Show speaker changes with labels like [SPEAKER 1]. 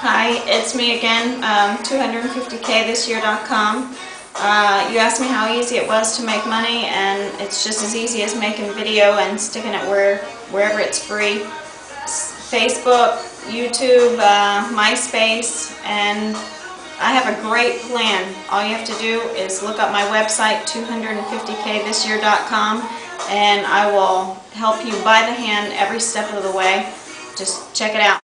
[SPEAKER 1] Hi, it's me again, um, 250kthisyear.com. Uh, you asked me how easy it was to make money, and it's just as easy as making video and sticking it where wherever it's free. Facebook, YouTube, uh, MySpace, and I have a great plan. All you have to do is look up my website, 250kthisyear.com, and I will help you by the hand every step of the way. Just check it out.